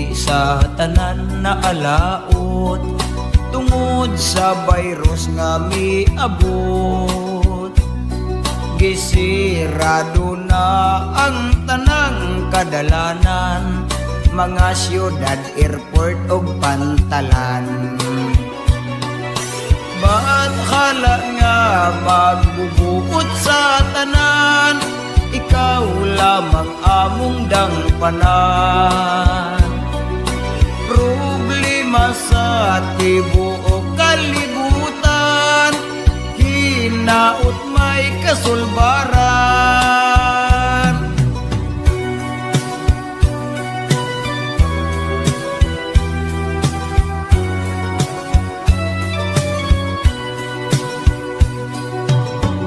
Kinabuhi sa tanan na alaot Tungod sa virus nga mi abot Gisirado na ang tanang kadalanan Mga syudad, airport o pantalan. Ba't hala nga magbubuot sa tanan Ikaw lamang among dangpanan Problema sa tibuok kalibutan Hinaot may kasulbaran.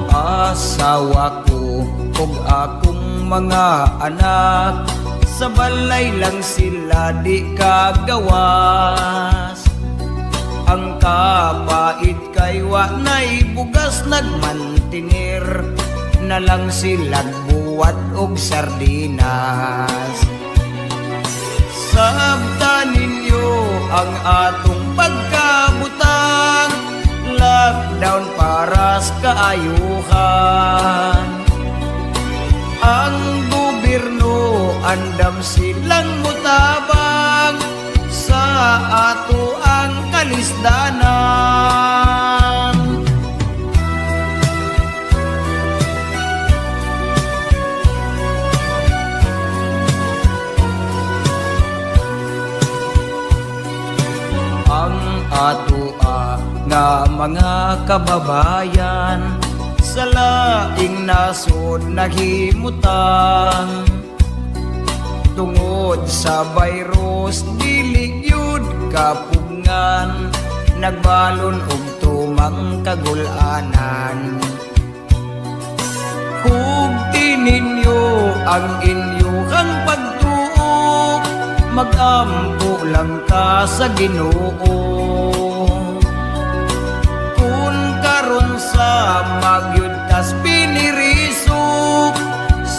Asawa ko ug akong mga anak Sa balay lang sila di kagawas. Ang kapait kay wa na'y bugas nagmantinir Na lang silag buwat og sardinas. Sabta ninyo ang atong pagkabutang Lockdown para sa kaayuhan andam silang mutabang Sa ato ang kalisdanan. Ang atua nga mga kababayan sa laing nasod naghimutan tungod sa virus dili yud kapugngan. Nagbalon og tumang kagulanan. Hugti ninyo ang inyong pagtuo Magampo lang ka sa ginoo. Kung karon sa magyudtas pinirisok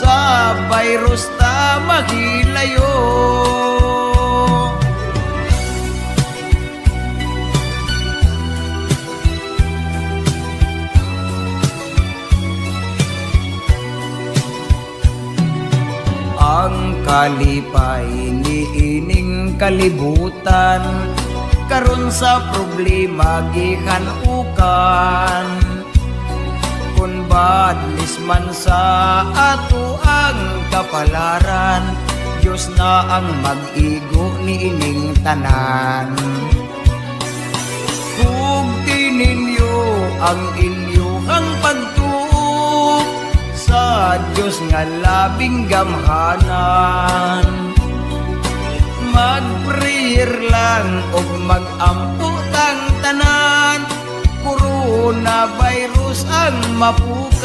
Sa virus ta mahilayo ang kalipay ni ining kalibutan karon sa problema gikan ukan kun badlis man sa ato ang kapalaran. Diyos na ang mag-igo ni ining tanan. Hugti ninyo ang inyong pagtuo sa Diyos nga labing gamhanan. Mag-prayer lang o mag-amputang Coronavirus ang mapukan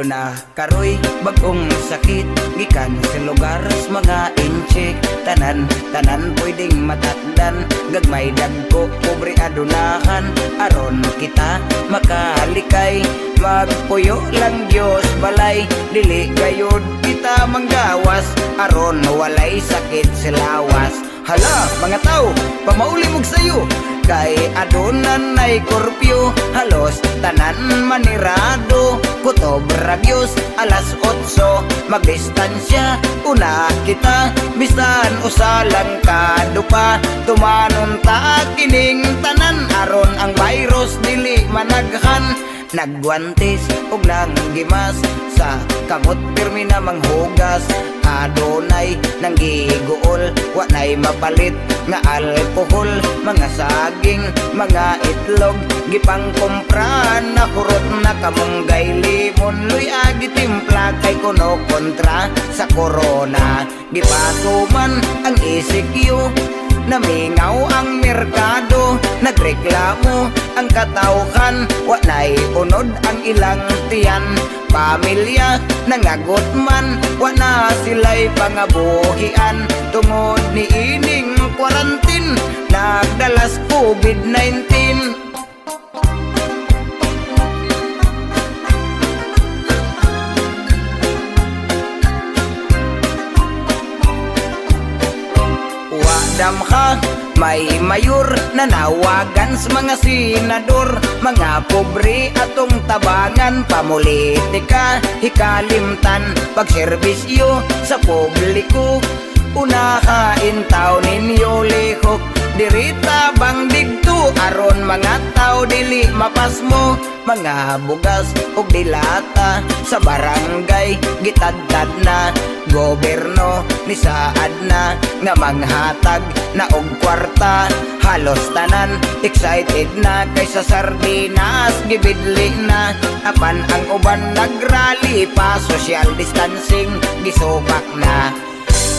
na karoy bagong sakit. Gikan sa lugar sa mga inchik tanan tanan pwedeng matatdan gagmay dagko pobre adunahan. Aron kita makalikay. Magpuyo lang Dios balay. Dili gayud kita manggawas. Aron walay sakit sa lawas. Hala mga tao pamauli mog sayo Kay adunan ay korpyo Halos tanan manirado Kutob ragyos alas 8 Magdistansya una kita Bisan usalang kadupa. Tumanon ta kining tanan Aron ang virus dili managhan Nagwantis og nang gimas Sa kamot pirmi na manghugas Adonay nang giguol Wa na'y mapalit nga alkohol. Mga saging, mga itlog Gipang kumpra na kurot na kamunggay limon Luy agi timpla kay kuno kontra sa corona Gipatuman ang isikyo Namingaw ang merkado Nagreklamo ang katauhan Wa na'y unod ang ilang tiyan. Pamilya nangagot man Wa na sila'y pangabuhian. Tungod ni ining quarantine Nagdalas COVID-19 Wadam ka, may mayor na nawagan sa mga senador. Mga pobre atong tabangan Pamulitika, hikalimtan. Pagserbisyo sa publiko Unahain tao ninyo lihok. Dirita bang digto aron mga tao dili mapasmo. Mga bugas ug dilata sa barangay gitadtad na. Gobyerno ni saad na nga manghatag na og kwarta. Halos tanan excited na kaysa sardinas gibidli na. Apan ang uban nagrally pa social distancing gisubak na.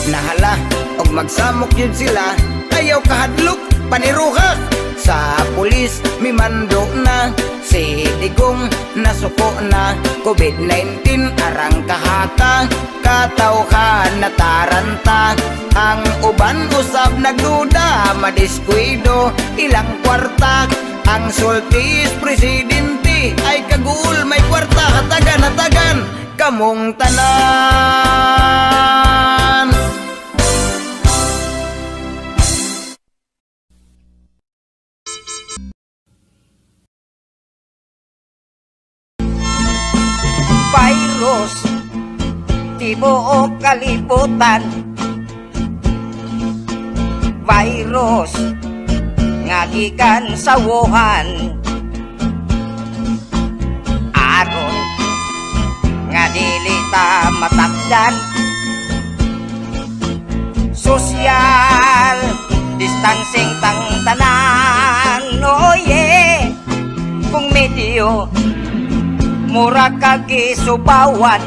Nahala og magsamok yun sila ayaw kahadlok paniruhak sa pulis mimando na. Si digong nasuko na. COVID-19 arang kahata. Kataw ka nataranta ang uban usab nagduda. Madiskwido ilang kwarta. Ang sultis presidente ay kagul. May kwarta hatagan hatagan. Kamong tanan virus Tibuok kalibutan Virus Nga gikan sa Wuhan Aron Nga dili ta matakdan. Social Distancing tang tanan. Oh yeah Kung medyo mura kagisubawan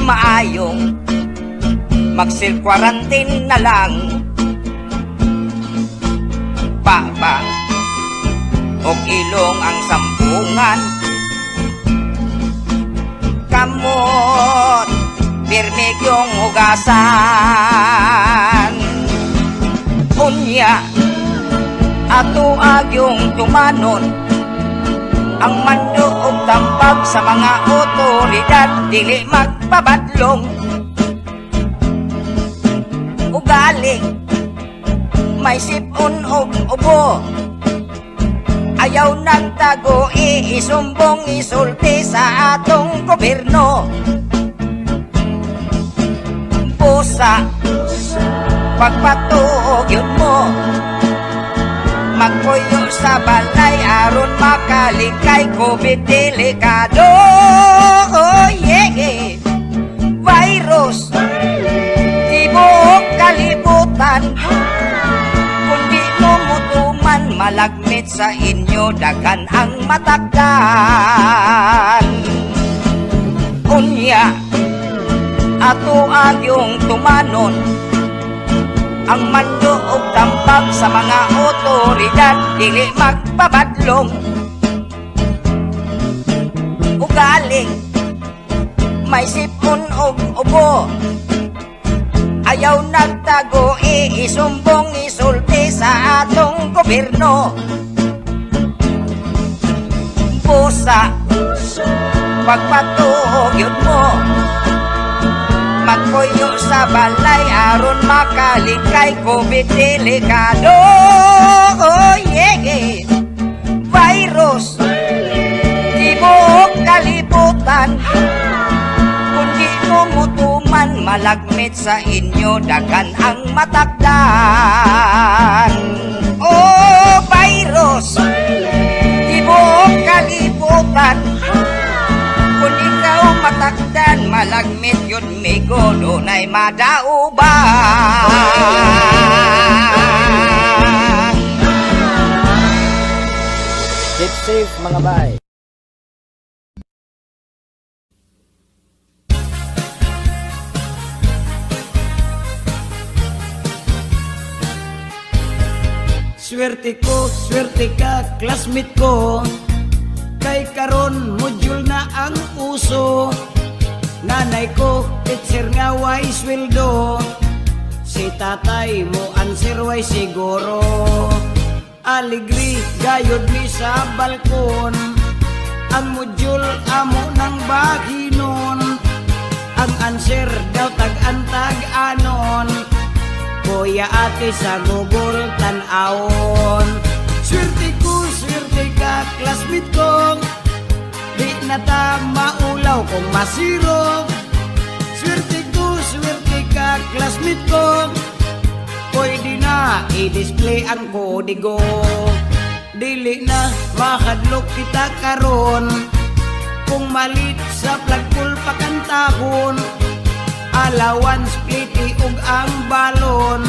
Maayong magsil quarantine na lang. Babang o ilong ang sampungan Kamot pirmig yung hugasan. Unya ato agyong tumanon ang mando og tambag sa mga otoridad dili magpabadlong ugali may sipon og ubo. Ayaw nagtago iisumbong isulti sa atong gobyerno. Pusa pagpatuog yun mo magpuyo sa balay aron makalikay COVID delikado oh, yeah. virus tibuok kalibutan. Kundi mo mutuman malagmit sa inyo dagan ang matakdan unya ato agyong tumanon ang mando og tambag sa mga otoridad dili magpabadlong. Ugaling may sipon og ubo. Ayaw nagtago iisumbong isulti sa atong gobyerno. Pusa Pagpatuog yun mo Magpuyo sa balay aron makalikay COVID delikado. Oh yeah. Virus. Tibuok kalibutan. Kung di mo mutuman malagmit sa inyo Dagan ang matakdan. Oh virus. Tibuok kalibutan ikaw matakdan, malagmit yun migo, dunay madauban. Keep safe mga bay. Swerte ko, swerte ka, classmate ko Kay karon module na ang uso. Nanay ko, teacher nga way sweldo Si tatay mo answer way siguro. Aligri, gayod mi sa balkon. Ang module amo ng bahinon Ang answer daw tag-antag anon. Kuya ate sa Google tanawon Swerte ko, swerte ka, classmate ko Di na ta maulaw kung masiro. Swerte ko, swerte ka, classmate ko. Pwede na i-display ang kodigo. Dili na makadlok kita karon. Kung malit sa flagpole pakantahon Alawan spliti ug ang balon.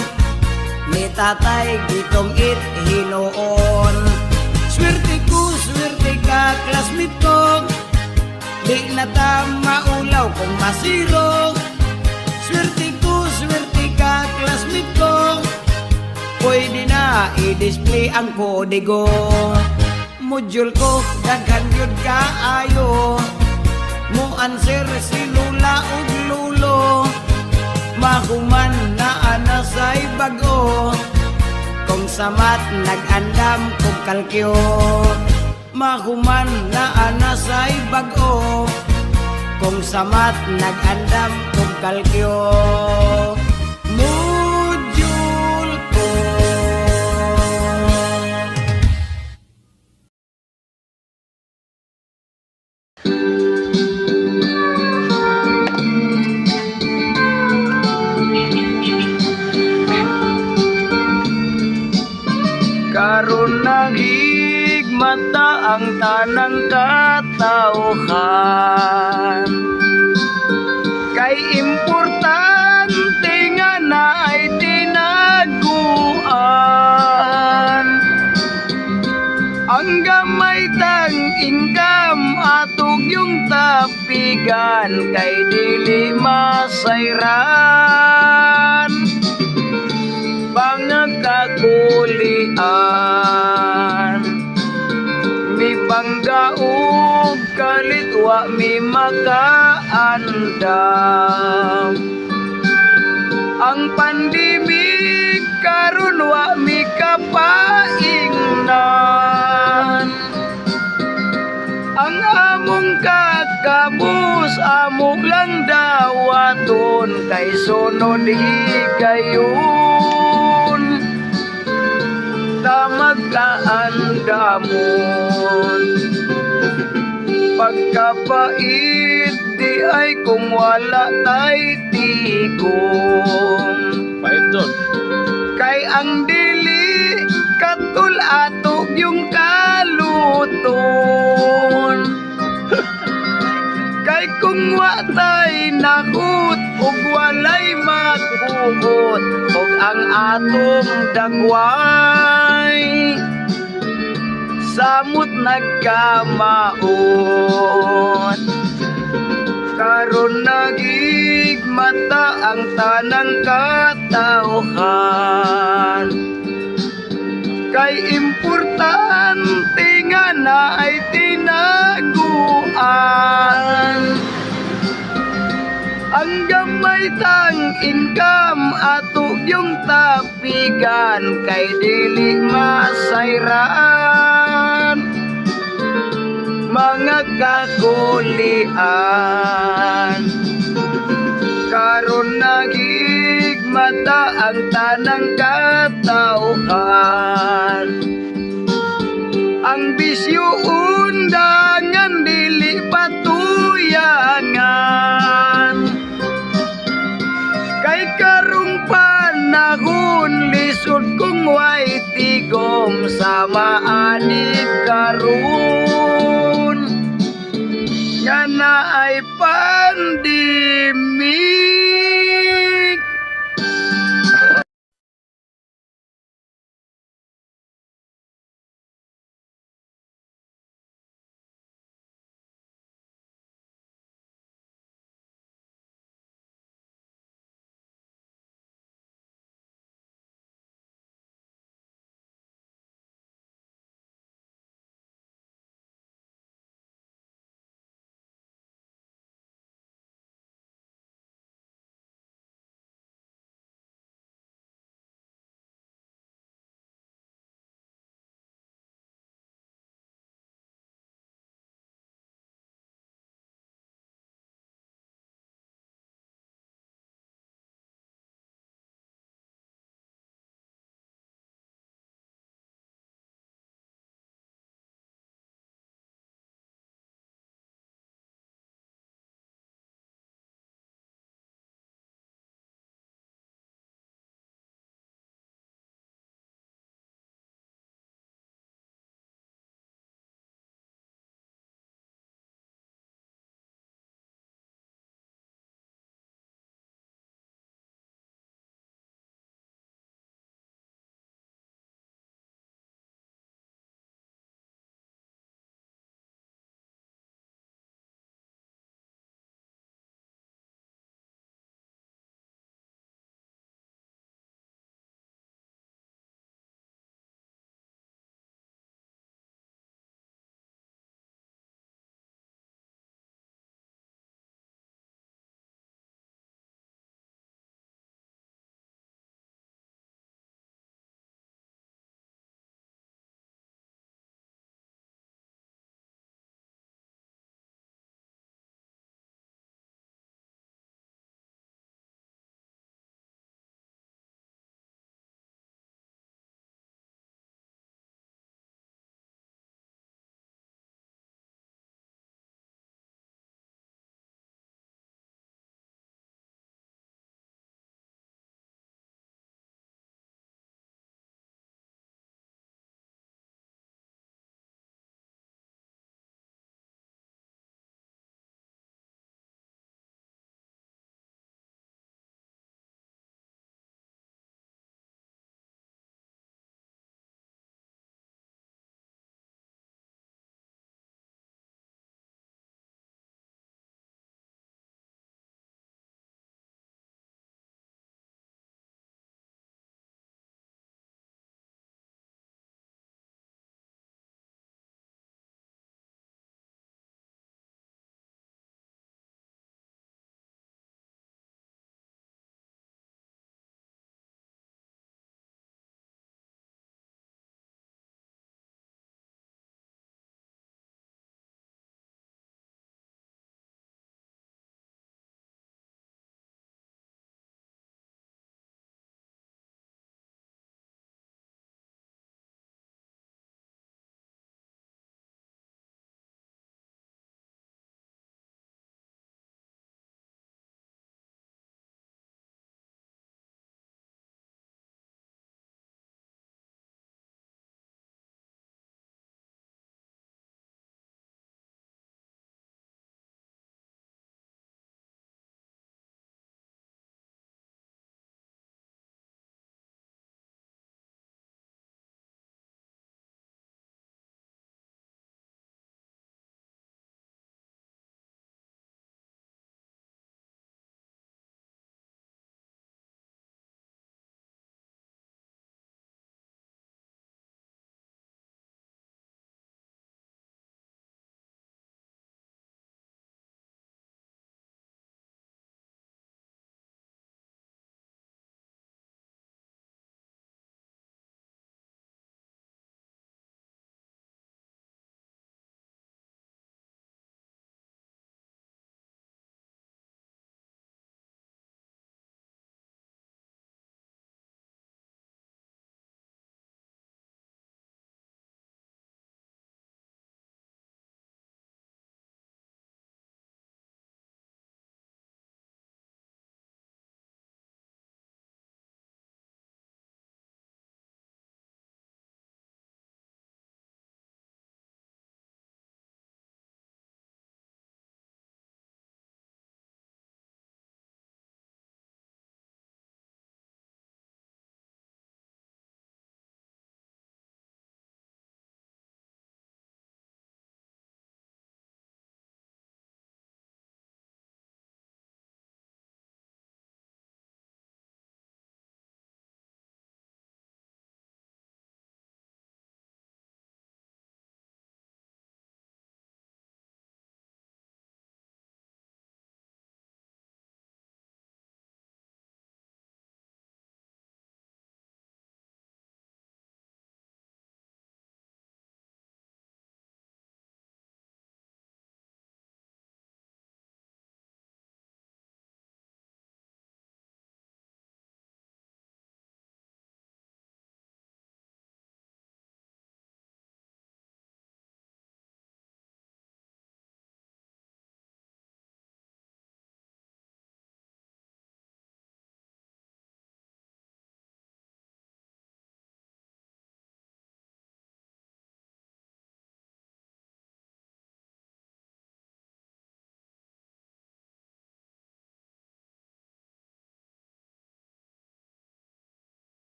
Ni tatay gitong it hinuon Swerte ko, swerte ka, classmate ko Di na ta maulaw kung masiro. Swerte ko, swerte ka, classmate ko. Pwede na i-display ang kodigo. Module ko, daghan yun ka ayo. Mo answer si lula ug lulo. Mahuman na anasay bago. Kung samat nag-andam kog kalkyo Mahuman na anasay bago. Kung samat nag-andam kog kalkyo. Module ko. Karon nagigmata ang tanang katauhan. Kay importante nga na ay tinaguan. Ang gamay tang income atog yung tapigan Kay dili masayran bang nagkakulian Mi banggaog kalitwa mi makaandam. Ang pandemik karon wa mi kapaingnan. Ang among kakabus among lang dawaton kay sunod higayon Tamag kaandamon Pagkapait di ay kung wala tay Pahit doon. Kay ang dili katul yung kaluton Kay kung wa tay nakut ug walay magpugot ug ang atong dagway samot nagkamaon. Karon nagigmata ang tanang katauhan kay importante nga na ay tinaguan. Ang gamay tang income ato yung tapigan kay dili masayran. Mga kakulian. Karon nagigmata ang tanang katauhan ang bisyo undangan dili patuyangan kay karong panahon lisod kung way tigom sa maanig karon nga na ay pandemya